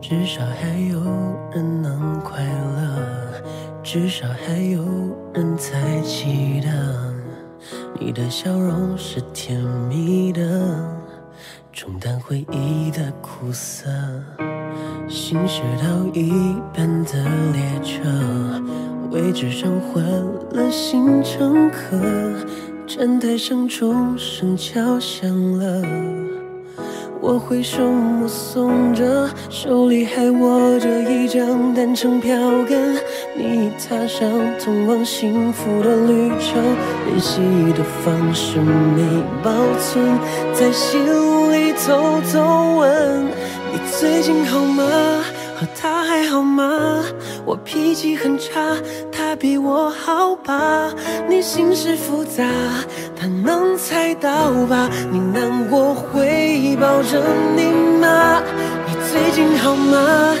至少还有人能快乐，至少还有人在记得，你的笑容是甜蜜的，冲淡回忆的苦涩。行驶到一半的列车，位置上换了新乘客，站台上钟声敲响了。我挥手目送着，手里还握着一张单程票根。你踏上通往幸福的旅程，联系的方式没保存，在心偷偷问：你最近好吗？和他还好吗？我脾气很差，他比我好吧？你心事复杂，他能猜到吧？你难过会抱着你吗？你最近好吗？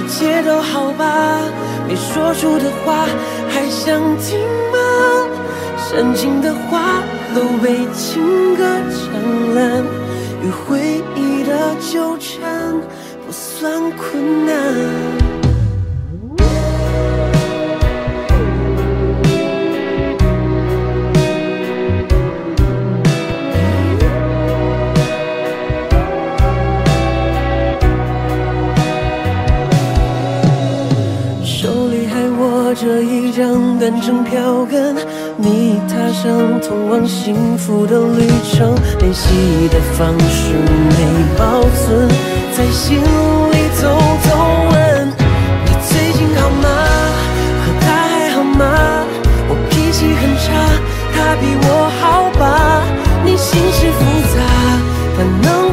一切都好吧？没说出的话还想听吗？煽情的话都被情歌唱烂，与回忆的纠缠。不算困难。手里还握着一将单程票根，你踏上通往幸福的旅程，联系的方式没保存。在心里偷偷问，你最近好吗？和他还好吗？我脾气很差，他比我好吧？你心事复杂，他能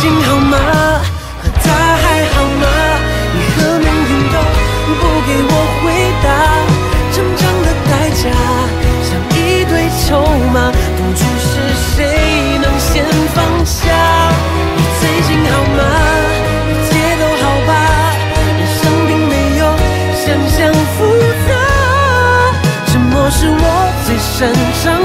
最近好吗？和他还好吗？你和命运都不给我回答，成长的代价，像一堆筹码，不注是谁能先放下？你最近好吗？一切都好吧，人生并没有想象复杂，沉默是我最擅长。